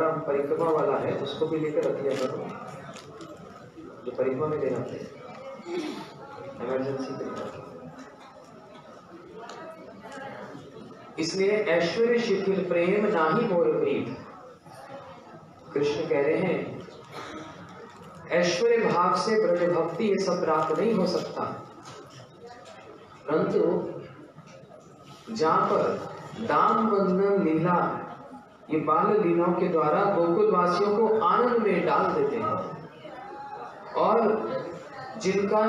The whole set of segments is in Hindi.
हमारा परिक्रमा वाला है, उसको भी लेकर रख दिया करो जो परिक्रमा में जाते हैं इमरजेंसी परिक्रमा इसलिए ऐश्वर्य शिथिल प्रेम ना ही मोर प्रीत। कृष्ण कह रहे हैं, ऐश्वर्य भाव से ब्रज भक्ति ये सब प्राप्त नहीं हो सकता। परंतु जहाँ पर दाम बंधन लीला ये बाल लीलाओं के द्वारा गोकुल वासियों को आनंद में डाल देते हैं। और जिनका,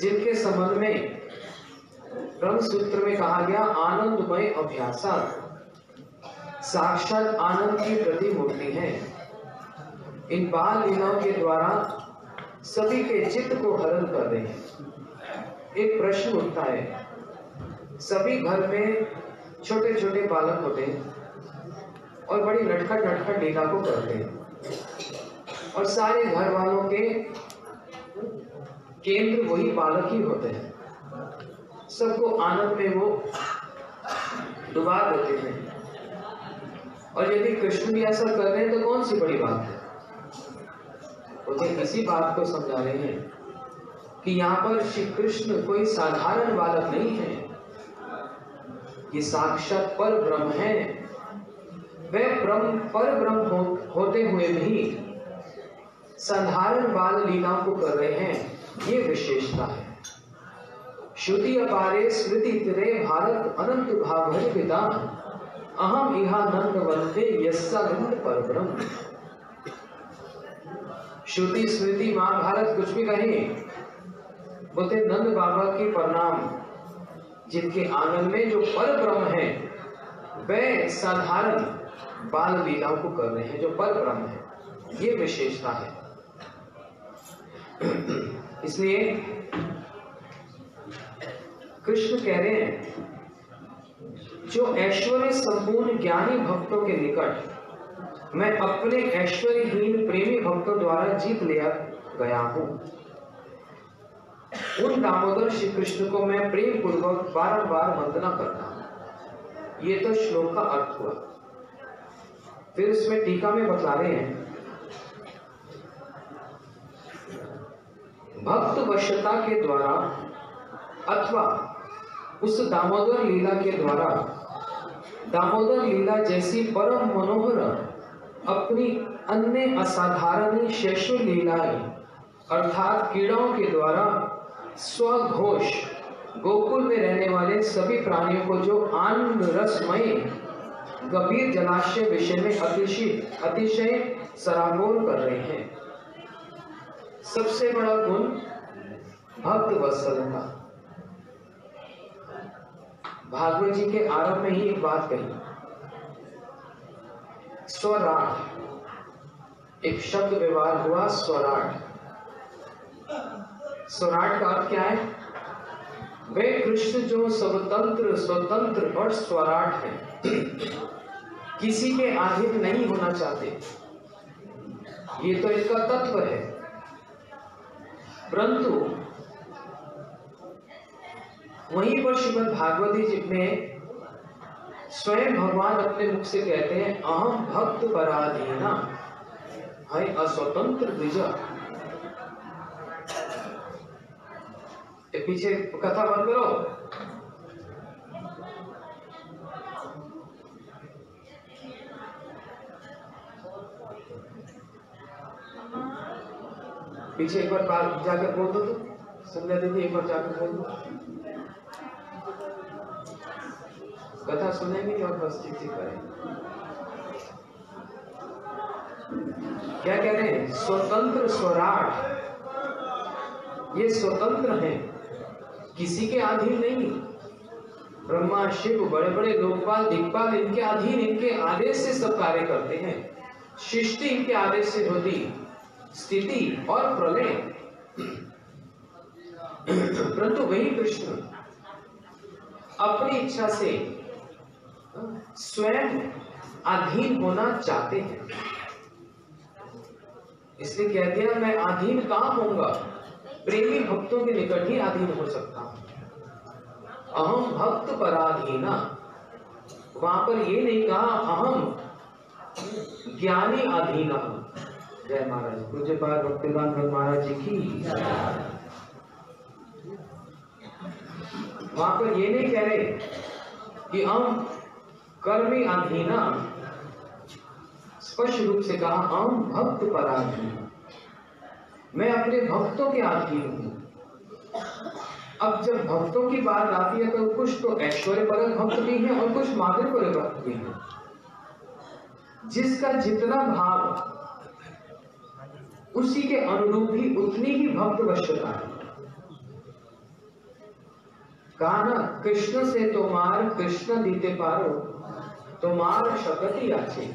जिनके संबंध में ब्रह्म सूत्र में कहा गया, आनंदमय अभ्यासा, साक्षात आनंद की प्रतिमूर्ति है। इन बाल लीलाओं के द्वारा सभी के चित्त को हरण कर रहे हैं। एक प्रश्न उठता है, सभी घर में छोटे छोटे बालक होते हैं। और बड़ी नटखट नटखट लीला को करते हैं। और सारे घर वालों के केंद्र वही बालक ही होते हैं। सबको आनंद में वो डुबा देते हैं। और यदि कृष्ण भी ऐसा कर रहे हैं तो कौन सी बड़ी बात है? मुझे इसी बात को समझा रहे हैं कि यहाँ पर श्री कृष्ण कोई साधारण बालक नहीं है। ये साक्षात पर ब्रह्म है। वह ब्रह्म पर ब्रह्म हो, होते हुए भी साधारण बाल लीलाओं को कर रहे हैं। ये विशेषता है। श्रुति अपारे स्मृति तिरे भारत अनंत भाभर पिता। अहम इहा नंद वंदे पर ब्रह्म श्रुति स्मृति महाभारत कुछ भी कहे बोलते नंद बाबा के प्रणाम। जिनके आँगन में जो पर ब्रह्म है वह साधारण बाल लीलाओं को कर रहे हैं, जो पर ब्रह्म है। ये विशेषता है। इसलिए कृष्ण कह रहे हैं, जो ऐश्वर्य संपूर्ण ज्ञानी भक्तों के निकट, मैं अपने ऐश्वर्यहीन प्रेमी भक्तों द्वारा जीत लिया गया हूँ। उन दामोदर श्री कृष्ण को मैं प्रेम पूर्वक बारंबार वंदना करता हूँ। ये तो श्लोक का अर्थ हुआ। फिर इसमें टीका में बता रहे हैं। भक्त वश्यता के द्वारा अथवा उस दामोदर लीला के द्वारा, दामोदर लीला जैसी परम मनोहर, अपनी अन्य असाधारण शेष लीलाएँ, अर्थात कीड़ों के द्वारा स्वघोष गोकुल में रहने वाले सभी प्राणियों को जो आनंद रसमय गंभीर जलाशय विषय में अतिशय अतिशय सराबोर कर रहे हैं। सबसे बड़ा गुण भक्त वत्सलता। भागवत जी के आरंभ में ही एक बात कही। स्वराट एक शब्द व्यवहार हुआ स्वराट स्वराट का अर्थ क्या है? वे कृष्ण जो स्वतंत्र स्वतंत्र और स्वराट है। किसी के अधीन नहीं होना चाहते। ये तो इसका तत्व है। परंतु वहीं पर श्रीमद भागवती जी में स्वयं भगवान अपने मुख से कहते हैं अहम भक्त पराधीना। है अस्वतंत्र द्विजा। पीछे कथा बंद करो। पीछे एक बार जाकर बोल दो तो। संध्या दीदी एक बार जाकर बोल दो। कथा सुनेंगे और बस ठीक ठीक करें क्या कह रहे हैं? स्वतंत्र स्वराट। ये स्वतंत्र है। किसी के अधीन नहीं। ब्रह्मा, शिव बड़े बड़े लोकपाल दिक्पाल इनके अधीन, इनके आदेश से सब कार्य करते हैं। सृष्टि इनके आदेश से होती। स्थिति और प्रलय। परंतु वही कृष्ण अपनी इच्छा से स्वयं अधीन होना चाहते हैं। इसलिए कह दिया, मैं अधीन काम होऊँगा? प्रेमी भक्तों के निकट ही अधीन हो सकता हूँ। अहम भक्त पराधीना। वहाँ पर ये नहीं कहा, अहम ज्ञानी अधीन जय महाराज। पूज्य पाद भक्तिदान महाराज जी की? वहाँ पर ये नहीं कह रहे कि हम कर्मी अधीना स्पष्ट रूप से कहा, हम भक्त पराधीन मैं अपने भक्तों के अधीन हूँ। अब जब भक्तों की बात आती है तो कुछ तो ऐश्वर्य परक भक्त भी हैं और कुछ माधुर्य परक भक्त भी हैं। जिसका जितना भाव उसी के अनुरूप ही उतनी ही भक्त वश्यता है। कहा ना कृष्ण से तुम्हार कृष्ण दीते पारो तुम्हार शक्ति आचे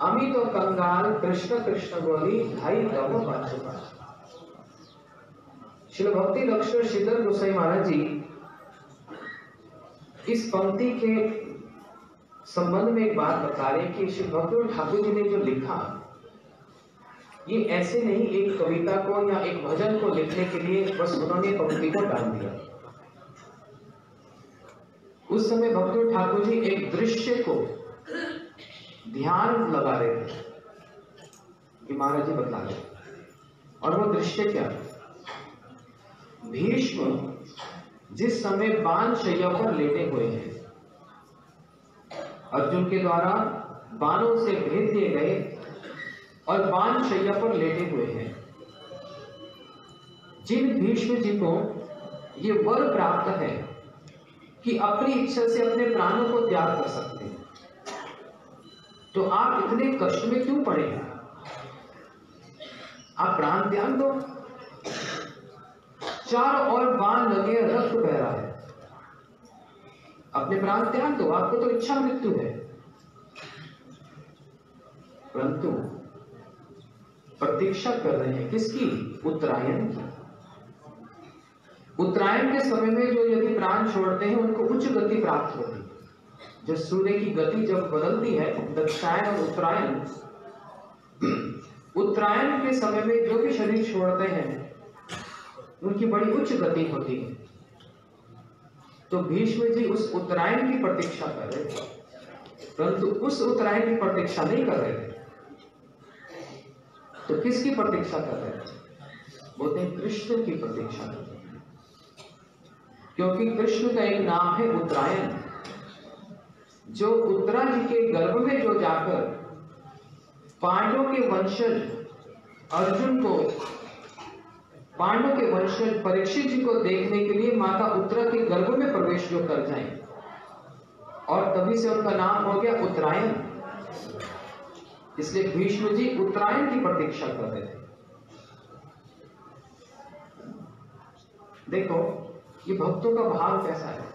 अमी तो कंगाल कृष्ण कृष्ण बोली, भाई तब पाच श्री भक्ति लक्ष्मण श्रीधर गोसाई महाराज जी, इस पंक्ति के संबंध में एक बात बता रहे कि श्री भक्त ठाकुर जी ने जो लिखा ये ऐसे नहीं, एक कविता को या एक भजन को लिखने के लिए बस उन्होंने पंक्ति को डाल दिया। उस समय भक्त ठाकुर जी एक दृश्य को ध्यान लगा रहे थे कि महाराज जी बता रहे और वो दृश्य क्या? भीष्म जिस समय बाण शैया पर लेटे हुए हैं, अर्जुन के द्वारा बाणों से भेद दिए गए और बाण शैया पर लेटे हुए हैं। जिन भीष्म जी को ये वर प्राप्त है कि अपनी इच्छा से अपने प्राणों को त्याग कर सकते हैं तो आप इतने कष्ट में क्यों पड़े आप प्राण त्याग दो। चार और बाण लगे, रक्त बह रहा है। अपने प्राण त्याग दो, आपको तो इच्छा मृत्यु है। परंतु प्रतीक्षा कर रहे हैं। किसकी? उत्तरायण की। उत्तरायण के समय में जो यदि प्राण छोड़ते हैं, उनको उच्च गति प्राप्त होती है। जो सूर्य की गति जब बदलती है दक्षायन और उत्तरायण उत्तरायण के समय में जो भी शरीर छोड़ते हैं, उनकी बड़ी उच्च गति होती है। तो भीष्म जी उस उत्तरायण की प्रतीक्षा कर रहे थे। परंतु उस उत्तरायण की प्रतीक्षा नहीं कर रहे थे। तो किसकी प्रतीक्षा कर रहे थे बोलते हैं कृष्ण की प्रतीक्षा कर रहे थे क्योंकि कृष्ण का एक नाम है उत्तरायण। जो उत्तरा जी के गर्भ में जो जाकर पांडव के वंशज अर्जुन को, पांडव के वंशज परीक्षित जी को देखने के लिए माता उत्तरा के गर्भ में प्रवेश जो कर जाए। और तभी से उनका नाम हो गया उत्तरायण। इसलिए भीष्म जी उत्तरायण की प्रतीक्षा कर रहे थे। देखो, ये भक्तों का भाव कैसा है?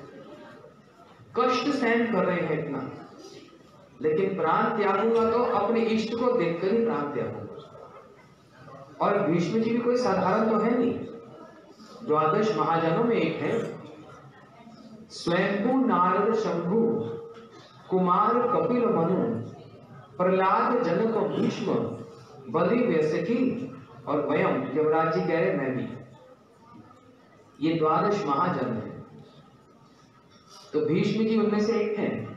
कष्ट सहन कर रहे हैं इतना। लेकिन प्राण त्यागूँगा तो अपने इष्ट को देखकर ही प्राण त्यागूँगा। और भीष्म जी भी कोई साधारण तो है नहीं। द्वादश महाजनों में एक है। स्वयंभू नारद शंभु, कुमार कपिल मनु प्रहलाद जनक भीष्म बलि व्यसकी और वयम युवराज जी कह रहे, मैं भी। ये द्वादश महाजन है। तो भीष्म जी उनमें से एक हैं।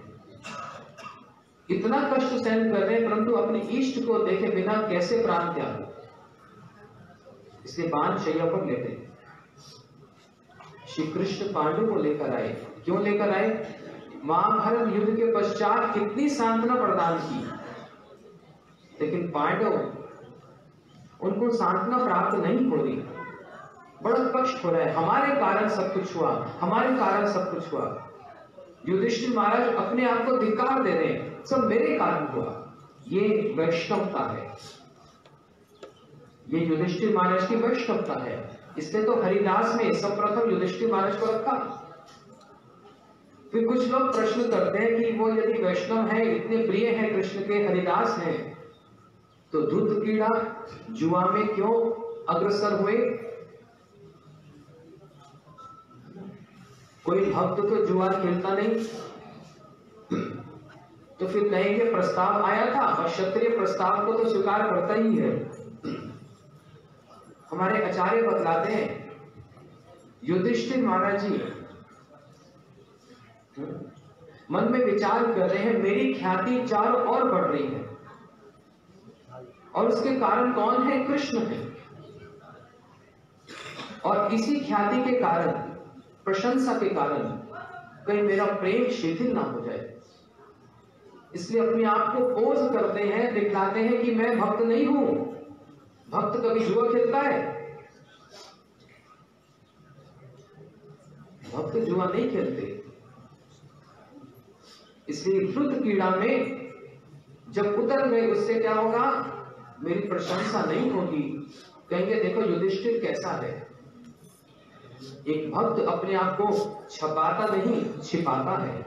इतना कष्ट सहन कर रहे परंतु अपने इष्ट को देखे बिना कैसे प्राण त्याग? इसलिए बाण शैया पर लेते श्री कृष्ण पांडु को लेकर आए। क्यों लेकर आए? महाभारत युद्ध के पश्चात कितनी सांत्वना प्रदान की? लेकिन पांडव उनको सांत्वना प्राप्त नहीं हो रही। बड़ा कष्ट हो रहा है। हमारे कारण सब कुछ हुआ। हमारे कारण सब कुछ हुआ। युधिष्ठिर महाराज अपने आप को धिकार दे रहे सब मेरे कारण हुआ। ये वैष्णवता है। ये युधिष्ठिर महाराज की वैष्णवता है। इसलिए तो हरिदास में सब प्रथम युधिष्ठिर महाराज को रखा। फिर कुछ लोग प्रश्न करते हैं कि वो यदि वैष्णव है, इतने प्रिय है, कृष्ण के हरिदास हैं तो धुत कीड़ा जुआ में क्यों अग्रसर हुए? कोई भक्त तो जुआ खेलता नहीं। तो फिर कहेंगे, प्रस्ताव आया था और क्षत्रिय प्रस्ताव को तो स्वीकार करता ही है। हमारे आचार्य बतलाते हैं, युधिष्ठिर महाराज जी, मन में विचार कर रहे हैं, मेरी ख्याति चारों और बढ़ रही है। और उसके कारण कौन है? कृष्ण है। और इसी ख्याति के कारण, प्रशंसा के कारण, कहीं मेरा प्रेम शिथिल ना हो जाए। इसलिए अपने आप को पोज करते हैं, दिखलाते हैं कि मैं भक्त नहीं हूँ। भक्त कभी जुआ खेलता है? भक्त जुआ नहीं खेलते। इसलिए वृद्ध कीड़ा में, जब उतर गए, उससे क्या होगा? मेरी प्रशंसा नहीं होगी। कहेंगे, देखो, युधिष्ठिर कैसा है? एक भक्त अपने आप को छपाता नहीं, छिपाता है।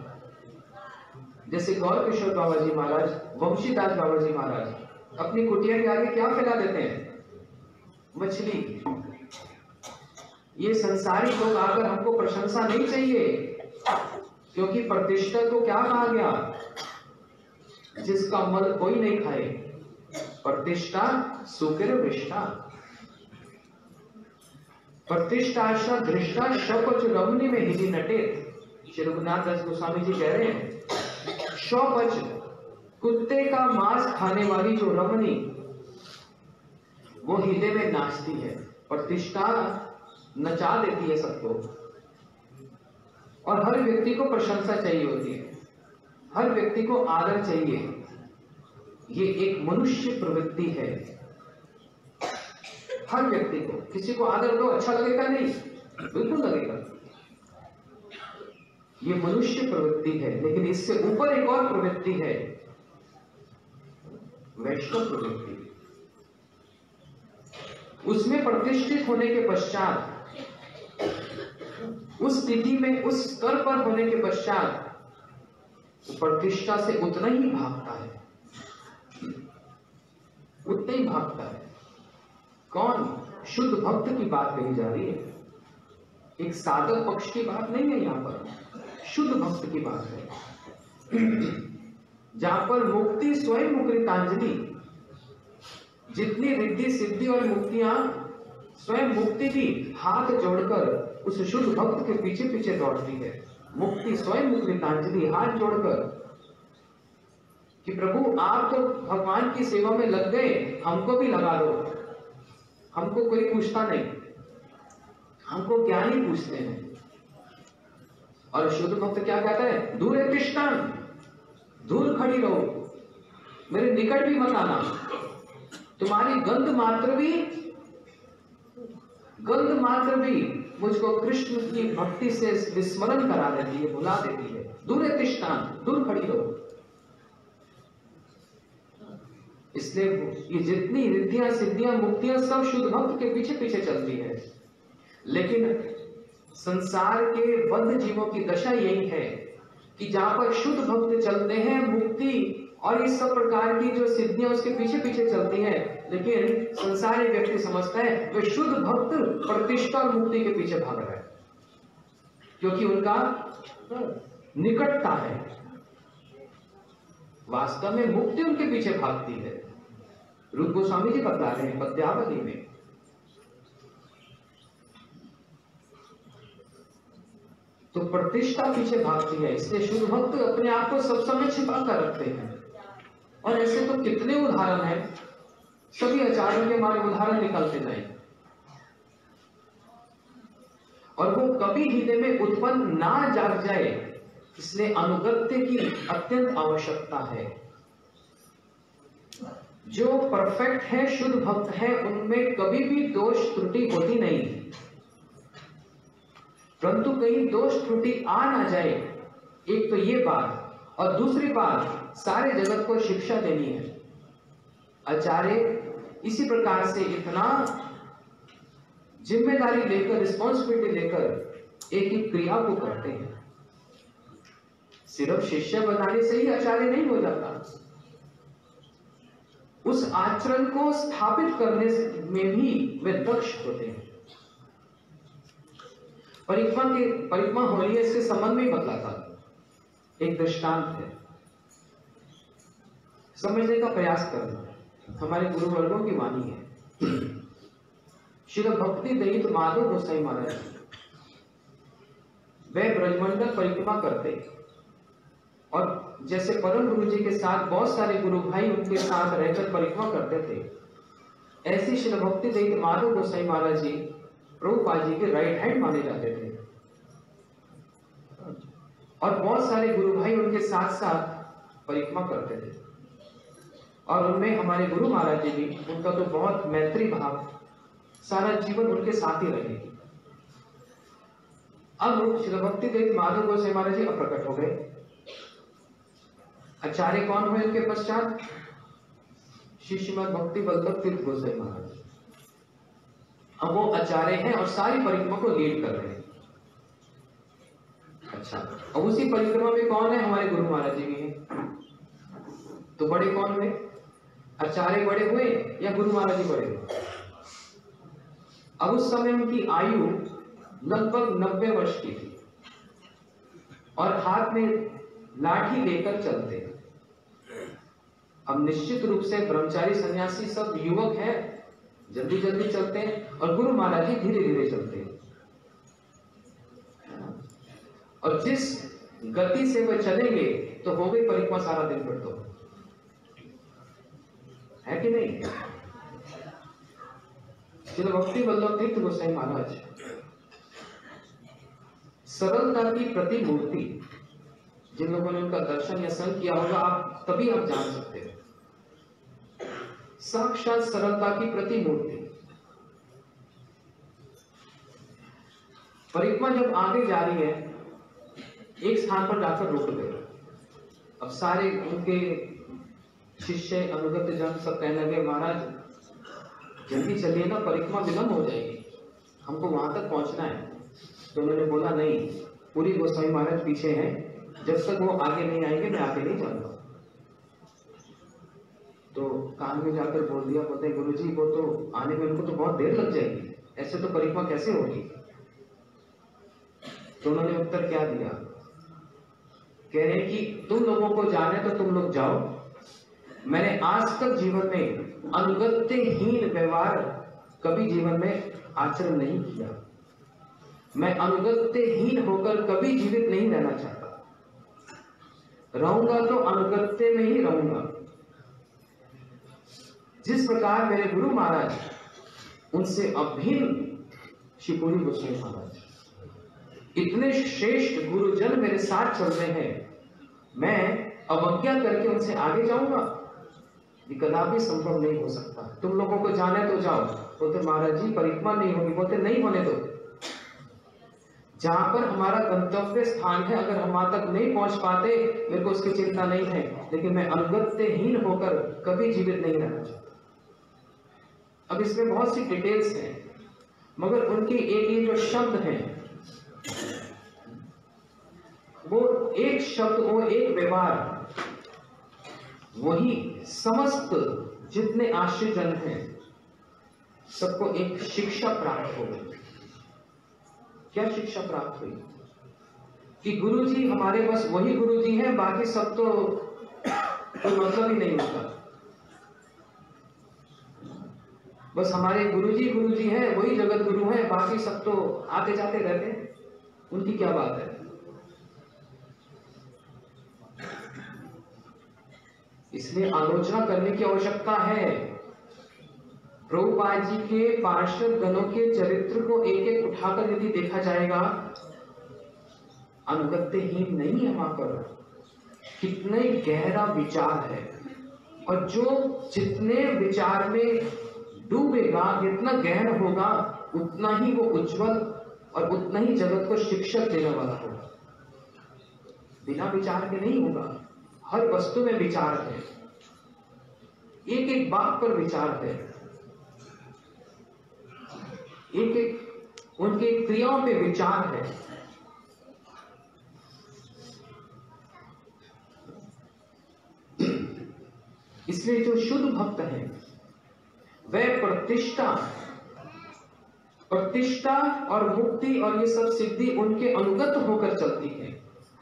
जैसे गौर किशोर बाबा जी महाराज, वंशीदास बाबा जी महाराज अपनी कुटिया के आगे क्या फैला देते हैं? मछली। ये संसारी लोग आकर हमको प्रशंसा नहीं चाहिए, क्योंकि प्रतिष्ठा को क्या कहा गया? जिसका मल कोई नहीं खाए। प्रतिष्ठा सुकर विष्ठा प्रतिष्ठा दृष्टा शपच रमनी में हिजी नटे। श्री रघुनाथ दास गोस्वामी जी कह रहे हैं शौपच कुत्ते का मांस खाने वाली जो रमनी, वो हृदय में नाचती है। प्रतिष्ठा नचा देती है सबको। और हर व्यक्ति को प्रशंसा चाहिए होती है। हर व्यक्ति को आदर चाहिए। ये एक मनुष्य प्रवृत्ति है। हर व्यक्ति को, किसी को आदर दो अच्छा लगेगा नहीं, बिल्कुल लगेगा। ये मनुष्य प्रवृत्ति है, लेकिन इससे ऊपर एक और प्रवृत्ति है। वैष्णव प्रवृत्ति। उसमें प्रतिष्ठित होने के पश्चात, उस स्थिति में, उस स्तर पर होने के पश्चात, प्रतिष्ठा से उतना ही भागता है। उतना ही भागता है। कौन? शुद्ध भक्त की बात कही जा रही है। एक साधक पक्ष की बात नहीं है यहाँ पर। शुद्ध भक्त की बात है। जहाँ पर मुक्ति स्वयं मुक्तांजलि जितनी रिद्धि, सिद्धि और मुक्तियाँ, स्वयं मुक्ति भी हाथ जोड़कर उस शुद्ध भक्त के पीछे पीछे दौड़ती है। मुक्ति स्वयं मुक्तांजलि हाथ जोड़कर कि प्रभु, आप तो भगवान की सेवा में लग गए, हमको भी लगा दो। हमको कोई पूछता नहीं। हमको ज्ञान ही पूछते हैं। और शुद्ध भक्त क्या कहता है? दूर है कृष्ण, दूर खड़ी रहो। मेरे निकट भी मत आना। तुम्हारी गंध मात्र भी, गंध मात्र भी मुझको कृष्ण की भक्ति से विस्मरण करा देती है, भुला देती है। दूर है कृष्ण, दूर खड़ी रहो। इसलिए ये जितनी रिद्धियाँ, सिद्धियाँ, मुक्तियाँ सब शुद्ध भक्त के पीछे पीछे चलती है। लेकिन संसार के बद्ध जीवों की दशा यही है कि जहाँ पर शुद्ध भक्त चलते हैं, मुक्ति और इस सब प्रकार की जो सिद्धियाँ उसके पीछे पीछे चलती हैं, लेकिन संसारी व्यक्ति समझता है, वे शुद्ध भक्त, प्रतिष्ठा और मुक्ति के पीछे भाग रहे हैं। क्योंकि उनका निकटता है। वास्तव में मुक्ति उनके पीछे भागती है। रूप गोस्वामी जी बता रहे हैं पद्यावली में। तो प्रतिष्ठा पीछे भागती है, इसलिए शुद्ध भक्त अपने आप को सब समय छिपा कर रखते हैं। और ऐसे तो कितने उदाहरण हैं, सभी आचार्यों के हमारे उदाहरण निकलते जाए और वो कभी हृदय में उत्पन्न ना जाग जाए, इसलिए अनुगत्य की अत्यंत आवश्यकता है। जो परफेक्ट है, शुद्ध भक्त है, उनमें कभी भी दोष त्रुटि होती नहीं। परंतु कहीं दोष त्रुटि आ ना जाए, एक तो ये बात, और दूसरी बात, सारे जगत को शिक्षा देनी है। आचार्य, इसी प्रकार से इतना ज़िम्मेदारी लेकर रिस्पॉन्सिबिलिटी लेकर, एक एक क्रिया को करते हैं। सिर्फ़ शिष्य बनाने से ही आचार्य नहीं हो जाता। उस आचरण को स्थापित करने में भी वे दक्ष होते हैं। परिक्रमा के, परिक्रमा हो रही है इसके संबंध में बतलाता एक दृष्टांत है। समझने का प्रयास करना हमारे गुरु वर्गों की वाणी है। श्री भक्ति दयित माधव गोसाई महाराज वे ब्रजमंडल परिक्रमा करते और जैसे परम गुरु जी के साथ बहुत सारे गुरु भाई उनके साथ रहकर परिक्रमा करते थे, ऐसी श्री भक्ति देव माधव गोसाई महाराज जी, प्रभुपाद जी के राइट हैंड माने जाते थे। और बहुत सारे गुरु भाई उनके साथ साथ परिक्रमा करते थे। और उनमें हमारे गुरु महाराज जी भी, उनका तो बहुत मैत्री भाव, सारा जीवन उनके साथ ही रहे। अब श्री भक्ति देव माधव गोसाई महाराज जी अप्रकट हो गए। आचार्य कौन हुए उनके पश्चात श्रीमद भक्ति वल्लभ तीर्थ गोसाई महाराज। अब वो आचार्य हैं और सारी परिक्रमा को लीड कर रहे हैं। अच्छा अब उसी परिक्रमा में कौन है? हमारे गुरु महाराज जी भी हैं। तो बड़े कौन हुए? आचार्य बड़े हुए या गुरु महाराज जी बड़े हुए? अब उस समय उनकी आयु लगभग नब्बे वर्ष की थी। और हाथ में लाठी लेकर चलते अब निश्चित रूप से ब्रह्मचारी सन्यासी सब युवक हैं, जल्दी जल्दी चलते हैं और गुरु महाराज जी धीरे धीरे चलते हैं। और जिस गति से वह चलेंगे तो हो गई परिक्रमा सारा दिन फिर तो। है कि नहीं? श्री भक्ति वल्लभ तीर्थ गोसाई महाराज। सरलता की प्रतिमूर्ति। जिन लोगों ने उनका दर्शन या संग किया होगा, आप तभी आप जान सकते हो। साक्षात सरलता की प्रतिमूर्ति। परिक्रमा जब आगे जा रही है, एक स्थान पर जाकर रुक गए। अब सारे उनके शिष्य, अनुगत जन सब कहने लगे, महाराज, जल्दी चलिए ना, परिक्रमा विलंब हो जाएगी। हमको वहाँ तक पहुँचना है। तो उन्होंने बोला, नहीं, पूरी गोस्वामी महाराज पीछे हैं। जब तक वो आगे नहीं आएँगे, मैं आगे नहीं जाऊँगा। तो कान में जाकर बोल दिया, बोलते गुरु जी वो तो आने में उनको तो बहुत देर लग जाएगी। ऐसे तो परिक्रमा कैसे होगी? तो उन्होंने उत्तर क्या दिया? कह रहे कि तुम लोगों को जाने तो तुम लोग जाओ। मैंने आज तक जीवन में अनुगत्यहीन व्यवहार कभी जीवन में आचरण नहीं किया। मैं अनुगत्यहीन होकर कभी जीवित नहीं रहना चाहता। रहूँगा तो अनुगत्य में ही रहूँगा। जिस प्रकार मेरे गुरु महाराज उनसे अभिन्न शिकोरी गोस्वामी महाराज, इतने श्रेष्ठ गुरुजन मेरे साथ चल रहे हैं, मैं अवज्ञा करके उनसे आगे जाऊँगा। ये कदापि संभव नहीं हो सकता। तुम लोगों को जाने तो जाओ। बोलते, महाराज जी, परिक्रमा नहीं होगी। बोलते, नहीं होने दो। जहाँ पर हमारा गंतव्य स्थान है, अगर हम वहाँ तक नहीं पहुँच पाते, मेरे को उसकी चिंता नहीं है। लेकिन मैं अनुगत्यहीन होकर कभी जीवित नहीं रहना चाहता। अब इसमें बहुत सी डिटेल्स हैं, मगर उनकी एक ये जो शब्द है, वो एक शब्द वो एक व्यवहार, वही समस्त जितने आश्चर्यजन हैं, सबको एक शिक्षा प्राप्त हो गई। क्या शिक्षा प्राप्त हुई? कि गुरु जी हमारे बस वही गुरु जी हैं, बाकी सब तो कोई मतलब ही नहीं होता। बस हमारे गुरुजी गुरुजी हैं, वही जगत गुरु हैं, बाकी सब तो आते जाते रहते उनकी क्या बात है? इसलिए आलोचना करने की आवश्यकता है। प्रभुपाद जी के पार्षद गणों के चरित्र को एक एक उठाकर यदि देखा जाएगा अनुगत्यहीन नहीं है वहाँ पर। कितने गहरा विचार है। और जो जितने विचार में डूबेगा, जितना गहन होगा, उतना ही वो उज्जवल और उतना ही जगत को शिक्षक देने वाला होगा। बिना विचार के नहीं होगा। हर वस्तु में विचार है। एक एक बात पर विचार है। एक एक उनके क्रियाओं पे विचार है। इसलिए जो शुद्ध भक्त है वह प्रतिष्ठा प्रतिष्ठा और मुक्ति और ये सब सिद्धि उनके अनुगत होकर चलती है।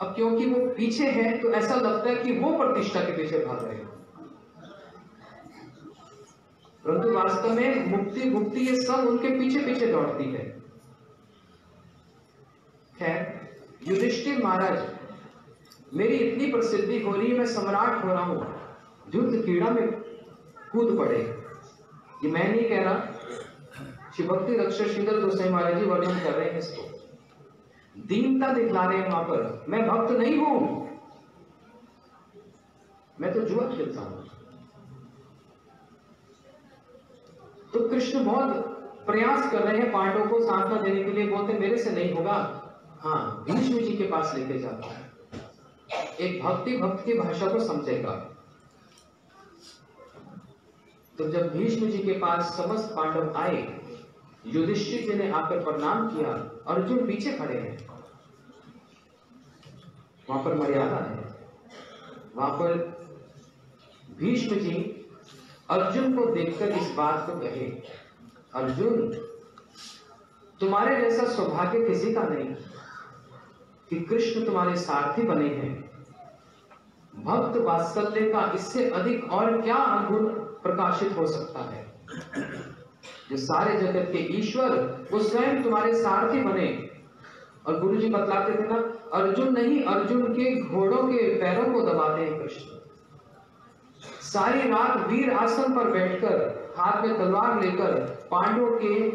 अब क्योंकि वो पीछे है तो ऐसा लगता है कि वो प्रतिष्ठा के पीछे भाग रहे हैं। परंतु वास्तव में मुक्ति मुक्ति ये सब उनके पीछे पीछे दौड़ती है। खैर, युधिष्ठिर महाराज, मेरी इतनी प्रसिद्धि हो रही है मैं सम्राट हो रहा हूँ। युद्ध कीड़ा में कूद पड़े। ये मैं नहीं कह रहा शिव भक्ति रक्षक श्रीधर गोसाई महाराज जी वर्णन कर रहे हैं इसको। दीनता दिखला रहे हैं वहाँ पर। मैं भक्त नहीं हूँ। मैं तो जुआ खेलता हूँ। तो कृष्ण बहुत प्रयास कर रहे हैं पांडवों को सांत्वना देने के लिए, बोलते मेरे से नहीं होगा। हाँ भीष्म जी के पास लेके जाता है। एक भक्ति, भक्त की भाषा को समझेगा। तो जब भीष्म जी के पास समस्त पांडव आए, युधिष्ठिर जी ने आकर प्रणाम किया, अर्जुन पीछे खड़े हैं। वहाँ पर मर्यादा है। वहाँ पर भीष्म जी अर्जुन को देखकर इस बात को कहे, अर्जुन, तुम्हारे जैसा सौभाग्य किसी का नहीं कि कृष्ण तुम्हारे सारथी बने हैं। भक्त वात्सल्य का इससे अधिक और क्या गुण प्रकाशित हो सकता है? जो सारे जगत के ईश्वर, वो स्वयं तुम्हारे सारथी बने। और गुरु जी बतलाते थे ना, अर्जुन नहीं, अर्जुन के घोड़ों के पैरों को दबाते हैं कृष्ण। सारी रात वीर आसन पर बैठकर, हाथ में तलवार लेकर पांडवों के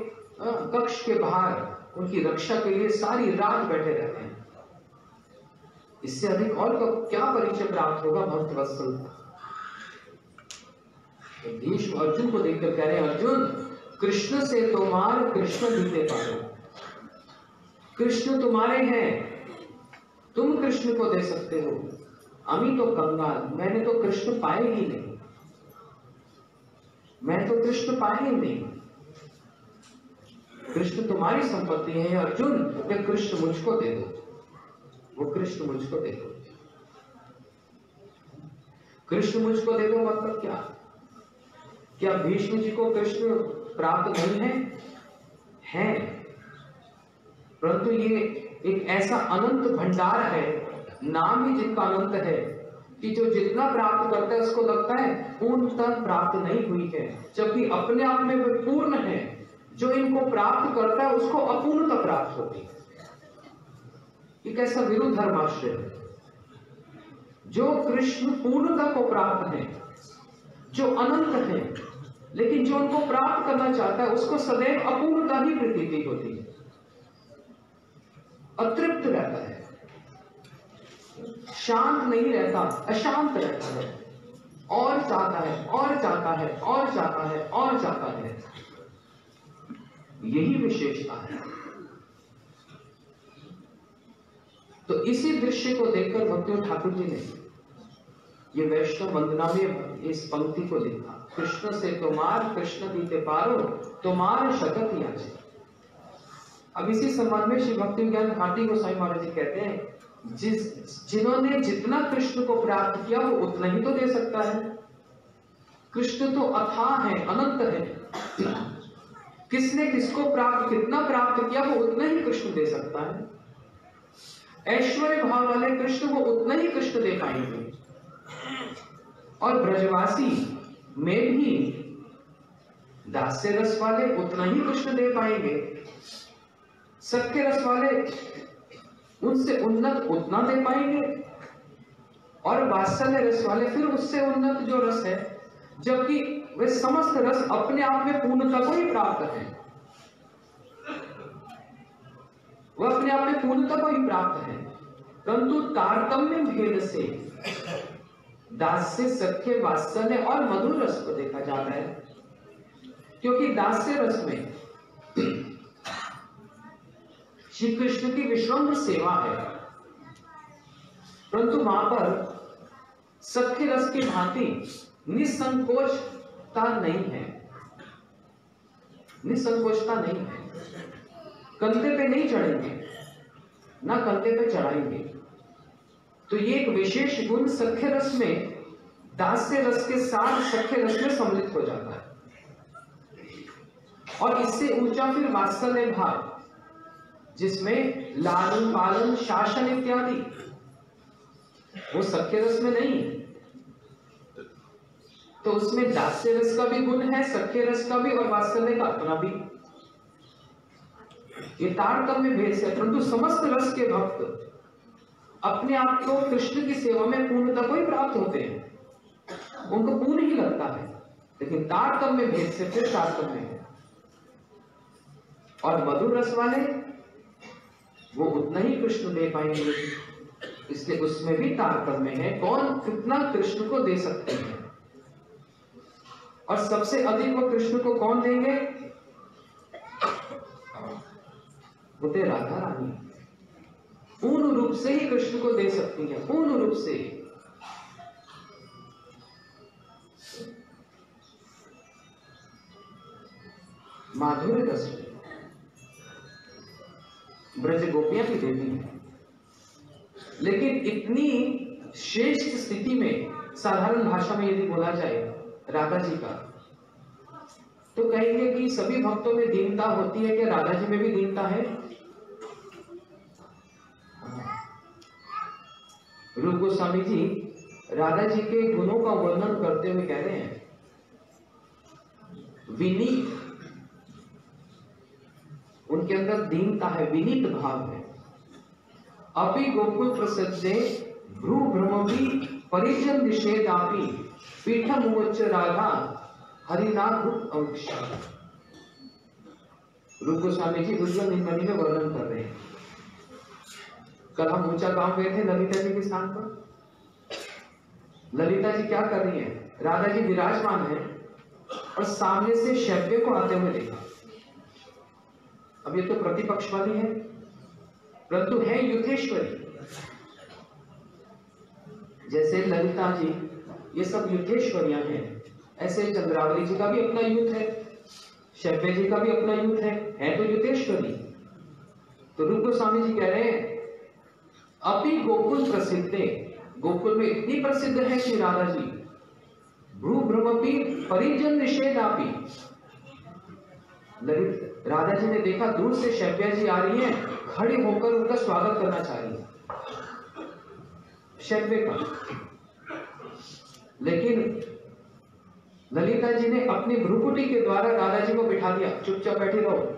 कक्ष के बाहर उनकी रक्षा के लिए सारी रात बैठे रहते हैं। इससे अधिक और तो क्या परिचय प्राप्त होगा भक्त वत्सल? तो भीष्म अर्जुन को देखकर कह रहे हैं, अर्जुन, कृष्ण से तुम्हार कृष्ण जीते पाओ। कृष्ण तुम्हारे हैं। तुम कृष्ण को दे सकते हो। अमी तो कंगाल मैंने तो कृष्ण पाए ही नहीं। मैं तो कृष्ण पाए ही नहीं। कृष्ण तुम्हारी संपत्ति है, अर्जुन वे कृष्ण मुझको दे दो। वो कृष्ण मुझको दे दो। कृष्ण मुझको दे दो मतलब क्या? क्या भीष्म जी को कृष्ण प्राप्त नहीं है? है। परंतु ये एक ऐसा अनंत भंडार है नाम ही जिनका अनंत है, कि जो जितना प्राप्त करता है, उसको लगता है पूर्णतः प्राप्त नहीं हुई है, जबकि अपने आप में वे पूर्ण है। जो इनको प्राप्त करता है, उसको अपूर्णता प्राप्त होती है। एक ऐसा विरुद्ध धर्माश्रय है। जो कृष्ण पूर्णता को प्राप्त है, जो अनंत है, लेकिन जो उनको प्राप्त करना चाहता है, उसको सदैव अपूर्णता ही प्रतीति होती है। अतृप्त रहता है। शांत नहीं रहता, अशांत रहता है। और चाहता है, और चाहता है, और चाहता है, और चाहता है। यही विशेषता है। तो इसी दृश्य को देखकर भक्ति ठाकुर जी ने ये वैष्णव वंदना में इस पंक्ति को लिखा कृष्ण से तुम्हार कृष्ण दीते पारो, तुम्हार शतक याचे। अब इसी संबंध में श्री भक्ति ज्ञान घाटी गोस्वामी महाराज जी कहते हैं जिस, जिन्होंने जितना कृष्ण को प्राप्त किया, वो उतना ही तो दे सकता है। कृष्ण तो अथा है, अनंत है। किसने किसको प्राप्त, कितना प्राप्त किया, वो उतना ही कृष्ण दे सकता है। ऐश्वर्य भाव वाले कृष्ण को उतना ही कृष्ण दे पाएँगे। और ब्रजवासी में भी दास्य रस वाले उतना ही कृष्ण दे पाएँगे। सत्य रस वाले उनसे उन्नत उतना दे पाएँगे। और वात्सल्य रस वाले, फिर उससे उन्नत जो रस है, जबकि वे समस्त रस अपने आप में पूर्णता को ही प्राप्त है। वह अपने आप में पूर्णता को ही प्राप्त है। परंतु तारतम्य भेद से दास्य, सख्य, वात्सल्य और मधुर रस को देखा जाता है। क्योंकि दास्य रस में श्री कृष्ण की विश्वम्र सेवा है। परंतु वहाँ पर सत्य रस की भांति निसंकोचता नहीं है। निसंकोचता नहीं है। कंधे पे नहीं चढ़ेंगे, ना कंधे पे चढ़ाएँगे। तो ये एक विशेष गुण सख्य रस में, दास्य रस के साथ सख्य रस में सम्मिलित हो जाता है। और इससे ऊँचा फिर वात्सल्य भाव। जिसमें लालन पालन, शासन इत्यादि। वो सख्य रस में नहीं। तो उसमें दास्य रस का भी गुण है सख्य रस का भी, और वात्सल्य का अपना भी। ये तारतम्य भेद से, परंतु समस्त रस के भक्त अपने आप को कृष्ण की सेवा में पूर्णता को ही प्राप्त होते हैं। उनको पूर्ण ही लगता है। लेकिन तारतम्य भेद से फिर तारतम्य है। और मधुर रस वाले वो उतना ही कृष्ण दे पाएँगे। इसलिए उसमें भी तारतम्य है, कौन कितना कृष्ण को दे सकते हैं? और सबसे अधिक वो कृष्ण को कौन देंगे? वो राधा रानी। पूर्ण रूप से ही कृष्ण को दे सकती है, पूर्ण रूप से। माधुर्य रस ब्रज गोपियाँ भी देती हैं। लेकिन इतनी श्रेष्ठ स्थिति में साधारण भाषा में यदि बोला जाए राधा जी का तो कहेंगे कि सभी भक्तों में दीनता होती है कि राधा जी में भी दीनता है? रूप गोस्वामी जी राधा जी के गुणों का वर्णन करते हुए कह रहे हैं, विनीत उनके अंदर दीनता है, विनीत भाव है। अपि गोकुल प्रसिद्धे भ्रू भ्रमवी परिजन निषेधापि पीठम उच्च राधा हरिनाथ रूप गोस्वामी जी उज्जवल निम्बनी में वर्णन कर रहे हैं। कल हम ऊँचा गाँव गए थे ललिता जी के स्थान पर। ललिता जी क्या कर रही है? राधा जी विराजमान है और सामने से शव्य को आते हुए देखा। अब ये तो प्रतिपक्ष वाली है। परंतु है युद्धेश्वरी। जैसे ललिता जी, ये सब युद्धेश्वरियाँ हैं। ऐसे चंद्रावली जी का भी अपना युद्ध है शव्य जी का भी अपना युद्ध है है तो युद्धेश्वरी। तो रूप गोस्वामी जी कह रहे हैं अपि गोकुल प्रसिद्ध गोकुल में इतनी प्रसिद्ध है श्री राधा जी। भ्रू भ्रमपी परिजन निषेधापी। ललित राधा जी ने देखा दूर से शैव्या जी आ रही हैं, खड़े होकर उनका स्वागत करना चाह रही का लेकिन ललिता जी ने अपनी भ्रुकुटी के द्वारा राधा जी को बिठा दिया। चुपचाप बैठे रहो।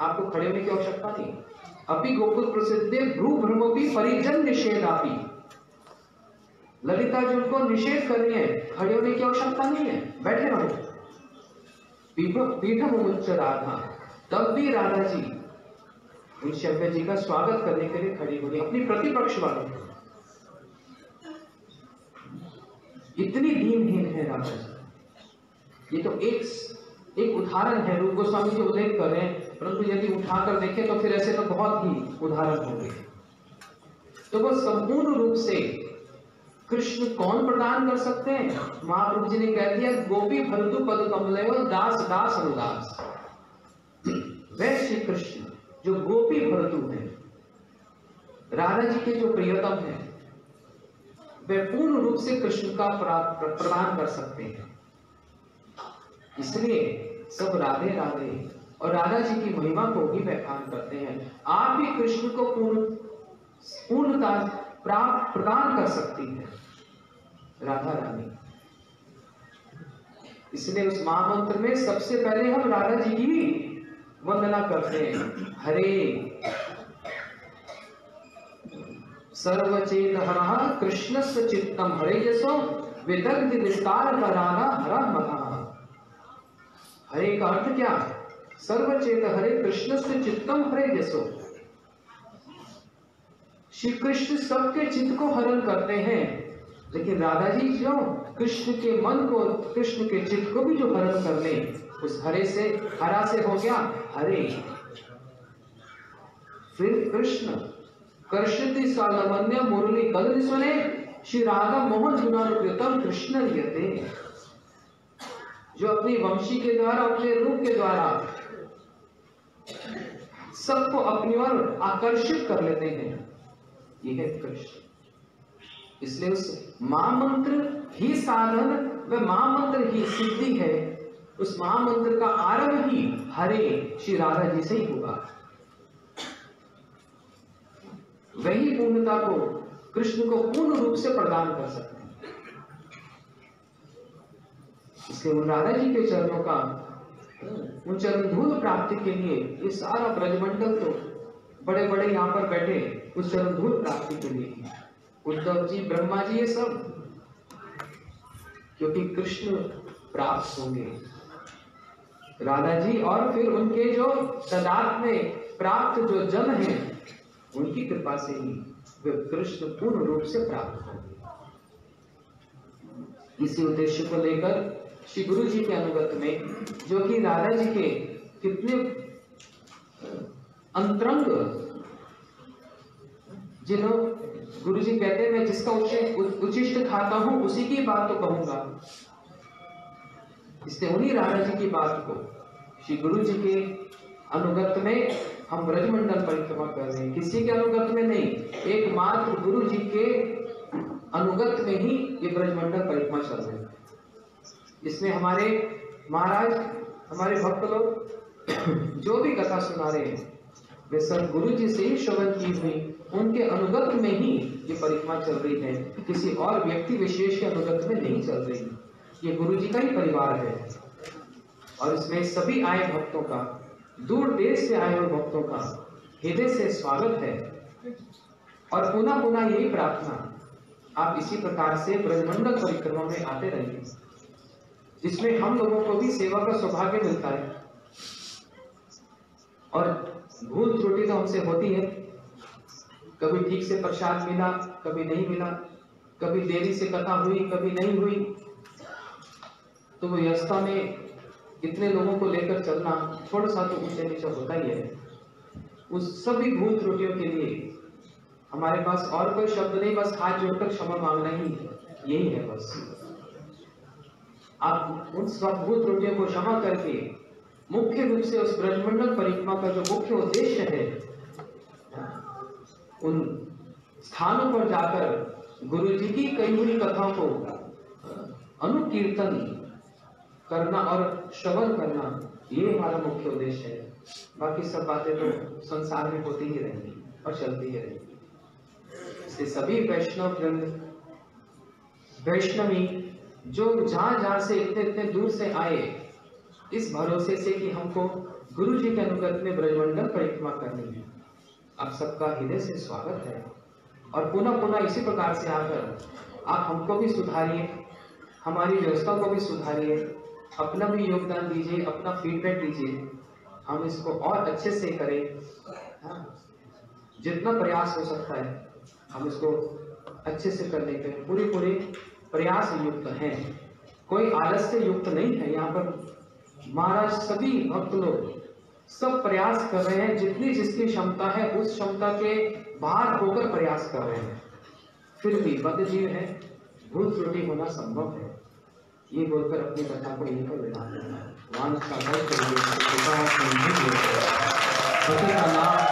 आपको खड़े होने की आवश्यकता नहीं अपि गोकुल प्रसिद्ध भ्रू भ्रमोपी परिजन निषेधापी। ललिता जी उनको निषेध कर रही है। खड़े होने की आवश्यकता नहीं है। बैठे रहो। पीठम उच्च राधा तब भी राधा जी उन शव्य जी का स्वागत करने के लिए खड़ी हुई अपनी प्रतिपक्ष वालों। इतनी दीनहीन है राधा जी। ये तो एक एक उदाहरण है, रूप गोस्वामी जी उल्लेख कर रहे हैं, परंतु यदि उठाकर देखें तो फिर ऐसे तो बहुत ही उदाहरण होंगे। तो वो संपूर्ण रूप से कृष्ण कौन प्रदान कर सकते हैं? महाप्रभु जी ने कह दिया, गोपी भरतु पद कमल दास दास अनुदास। वह श्री कृष्ण, जो गोपी भरतु है, राधा जी के जो प्रियतम है वे पूर्ण रूप से कृष्ण का प्रदान कर सकते हैं। इसलिए सब राधे राधे, और राधा जी की महिमा को भी व्याख्यान करते हैं। आप भी कृष्ण को पूर्ण, पूर्णता प्रदान कर सकती है। राधा रानी। इसलिए उस महामंत्र में सबसे पहले हम राधा जी की वंदना करते हैं। हरे। सर्वचेत हर कृष्ण से चित्तम हरे जसो विदग्ध विस्तार कराना हरा महा हरे का अर्थ क्या? सर्वचेत हरे कृष्ण से चित्तम हरे जसो श्री कृष्ण सबके चित्त को हरण करते हैं। लेकिन राधा जी जो कृष्ण के मन को कृष्ण के चित्त को भी जो हरण कर ले? उस हरे से, हरा से हो गया, हरे। फिर कृष्ण, कर्षति सालमन्य मुरली कल सुने, श्री राधा मोहन गुणानुकृतम कृष्ण जो अपनी वंशी के द्वारा, अपने रूप के द्वारा सबको अपनी ओर आकर्षित कर लेते हैं। यह है कृष्ण। इसलिए उस महामंत्र ही साधन, व महामंत्र ही सिद्धि है। उस महामंत्र का आरंभ ही हरे श्री राधा जी से ही होगा। वही पूर्णता को कृष्ण को पूर्ण रूप से प्रदान कर सकते हैं। इसलिए उन राधा जी के चरणों का, उन चरण धूल प्राप्ति के लिए ये सारा ब्रजमंडल तो बड़े बड़े यहाँ पर बैठे उस चरमभूत प्राप्ति के लिए। उद्धव जी, ब्रह्मा जी, ये सब? क्योंकि कृष्ण प्राप्त होंगे। राधा जी और फिर उनके जो तदात में प्राप्त जो जन है, उनकी कृपा से ही वे कृष्ण पूर्ण रूप से प्राप्त होंगे। इसी उद्देश्य को लेकर श्री गुरु जी के अनुगत में, जो कि राधा जी के कितने अंतरंग जिन्हों गुरु जी कहते हैं, मैं जिसका उचिष्ट खाता हूँ, उसी की बात तो कहूँगा। इसलिए उन्हीं राणा जी की बात को श्री गुरु जी के अनुगत में हम ब्रजमंडल परिक्रमा कर रहे हैं। किसी के अनुगत में नहीं, एकमात्र गुरु जी के अनुगत में ही ये ब्रजमंडल परिक्रमा चल रहे हैं। इसमें हमारे महाराज, हमारे भक्त लोग जो भी कथा सुना रहे हैं, वे सब गुरु जी से ही श्रवण की हुई उनके अनुगत में ही ये परिक्रमा चल रही है। किसी और व्यक्ति विशेष के अनुगत में नहीं चल रही। ये गुरु जी का ही परिवार है। और इसमें सभी आए भक्तों का, दूर देश से आए हुए भक्तों का हृदय से स्वागत है। और पुनः पुनः यही प्रार्थना। आप इसी प्रकार से ब्रह्मंडल परिक्रमा में आते रहिए, जिसमें हम लोगों को भी सेवा का सौभाग्य मिलता है। और भूल त्रुटि तो हमसे होती है। कभी ठीक से प्रसाद मिला, कभी नहीं मिला, कभी देरी से कथा हुई, कभी नहीं हुई तो व्यवस्था में इतने लोगों को लेकर चलना, थोड़ा सा तो ऊँचे नीचे होता ही है। उस सभी भूल त्रुटियों के लिए हमारे पास और कोई शब्द नहीं, बस हाथ जोड़कर क्षमा मांगना ही यही है बस। आप उन भूल त्रुटियों को क्षमा करके मुख्य रूप से उस ब्रजमंडल परिक्रमा का जो मुख्य उद्देश्य है उन स्थानों पर जाकर गुरु जी की कई हुई कथाओं को अनुकीर्तन करना और श्रवण करना, ये हमारा मुख्य उद्देश्य है। बाकी सब बातें तो संसार में होती ही रहेंगी और चलती ही रहेंगी। इसलिए सभी वैष्णव वृंद, वैष्णवी जो जहाँ जहाँ से इतने इतने दूर से आए, इस भरोसे से कि हमको गुरु जी के अनुगत में ब्रजमंडल परिक्रमा करनी है। आप सबका हृदय से स्वागत है। और पुनः पुनः इसी प्रकार से आकर आप हमको भी सुधारिए, हमारी व्यवस्था को भी सुधारिए, अपना भी योगदान दीजिए, अपना फीडबैक दीजिए। हम इसको और अच्छे से करें। हाँ जितना प्रयास हो सकता है, हम इसको अच्छे से करने के पूरे पूरे प्रयास युक्त हैं। कोई आलस्य युक्त नहीं है, यहाँ पर महाराज सभी भक्त लोग सब प्रयास कर रहे हैं, जितनी जिसकी क्षमता है, उस क्षमता के बाहर होकर प्रयास कर रहे हैं। फिर भी बदजीव है, भूल त्रुटि होना संभव है। ये बोलकर अपनी कथा को यहीं पर विराम देना है। का